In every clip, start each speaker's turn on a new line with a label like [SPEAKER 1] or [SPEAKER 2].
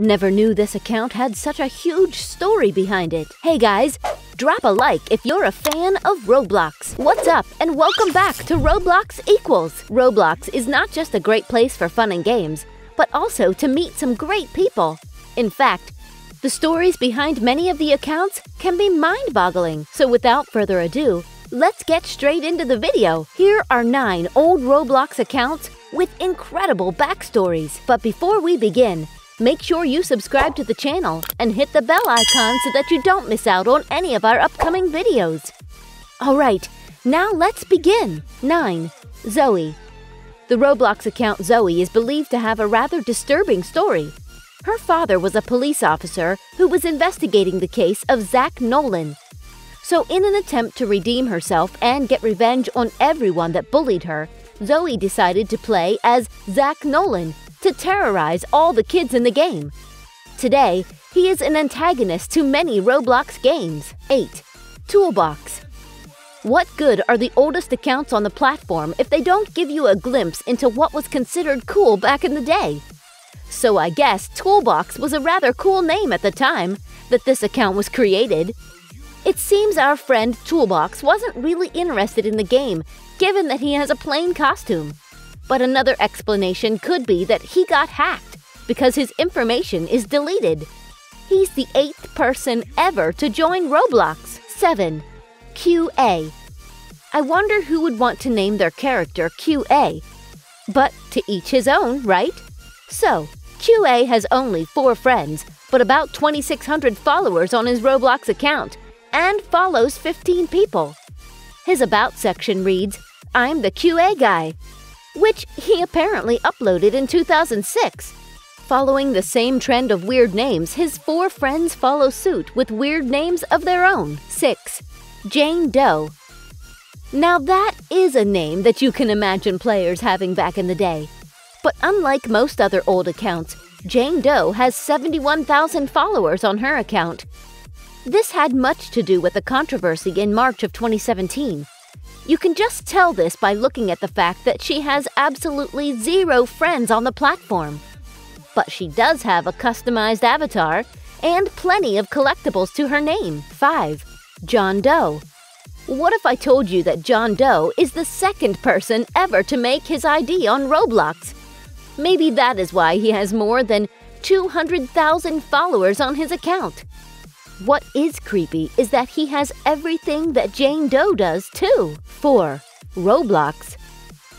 [SPEAKER 1] Never knew this account had such a huge story behind it. Hey guys, drop a like if you're a fan of Roblox. What's up and welcome back to Roblox Equals. Roblox is not just a great place for fun and games, but also to meet some great people. In fact, the stories behind many of the accounts can be mind-boggling. So without further ado, let's get straight into the video. Here are 9 old Roblox accounts with incredible backstories. But before we begin, Make sure you subscribe to the channel and hit the bell icon so that you don't miss out on any of our upcoming videos. Alright, now let's begin. 9. Zoe The Roblox account Zoe is believed to have a rather disturbing story. Her father was a police officer who was investigating the case of Zach Nolan. So in an attempt to redeem herself and get revenge on everyone that bullied her, Zoe decided to play as Zach Nolan to terrorize all the kids in the game. Today, he is an antagonist to many Roblox games. 8. Toolbox What good are the oldest accounts on the platform if they don't give you a glimpse into what was considered cool back in the day? So I guess Toolbox was a rather cool name at the time that this account was created. It seems our friend Toolbox wasn't really interested in the game, given that he has a plain costume. But another explanation could be that he got hacked because his information is deleted. He's the eighth person ever to join Roblox. 7. QA I wonder who would want to name their character QA. But to each his own, right? So, QA has only 4 friends, but about 2,600 followers on his Roblox account, and follows 15 people. His About section reads, I'm the QA guy which he apparently uploaded in 2006. Following the same trend of weird names, his four friends follow suit with weird names of their own. 6. Jane Doe Now that is a name that you can imagine players having back in the day. But unlike most other old accounts, Jane Doe has 71,000 followers on her account. This had much to do with the controversy in March of 2017 you can just tell this by looking at the fact that she has absolutely zero friends on the platform. But she does have a customized avatar and plenty of collectibles to her name. 5. John Doe What if I told you that John Doe is the second person ever to make his ID on Roblox? Maybe that is why he has more than 200,000 followers on his account. What is creepy is that he has everything that Jane Doe does, too. 4. Roblox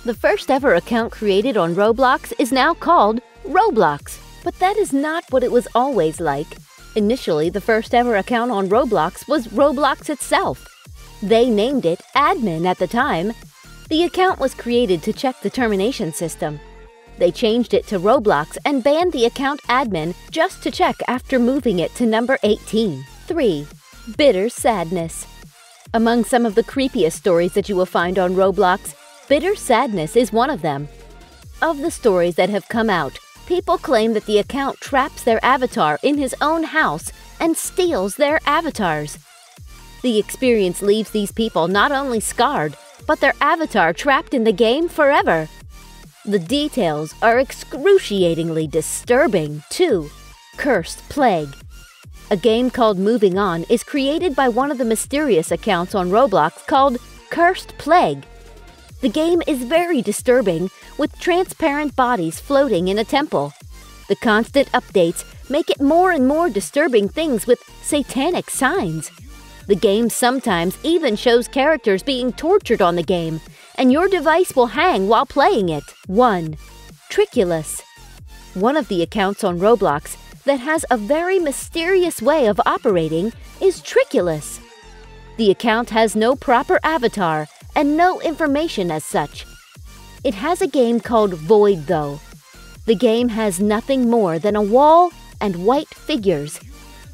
[SPEAKER 1] The first ever account created on Roblox is now called Roblox, but that is not what it was always like. Initially, the first ever account on Roblox was Roblox itself. They named it Admin at the time. The account was created to check the termination system. They changed it to Roblox and banned the account admin just to check after moving it to number 18. 3. Bitter Sadness Among some of the creepiest stories that you will find on Roblox, Bitter Sadness is one of them. Of the stories that have come out, people claim that the account traps their avatar in his own house and steals their avatars. The experience leaves these people not only scarred, but their avatar trapped in the game forever. The details are excruciatingly disturbing, too. Cursed Plague A game called Moving On is created by one of the mysterious accounts on Roblox called Cursed Plague. The game is very disturbing, with transparent bodies floating in a temple. The constant updates make it more and more disturbing things with satanic signs. The game sometimes even shows characters being tortured on the game, and your device will hang while playing it. 1. Triculus One of the accounts on Roblox that has a very mysterious way of operating is Triculus. The account has no proper avatar and no information as such. It has a game called Void, though. The game has nothing more than a wall and white figures.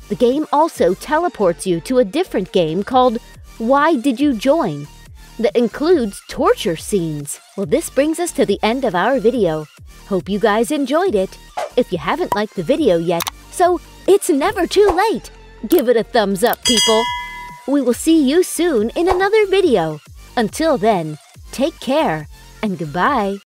[SPEAKER 1] The game also teleports you to a different game called Why Did You Join? That includes torture scenes. Well, this brings us to the end of our video. Hope you guys enjoyed it. If you haven't liked the video yet, so it's never too late. Give it a thumbs up, people. We will see you soon in another video. Until then, take care and goodbye.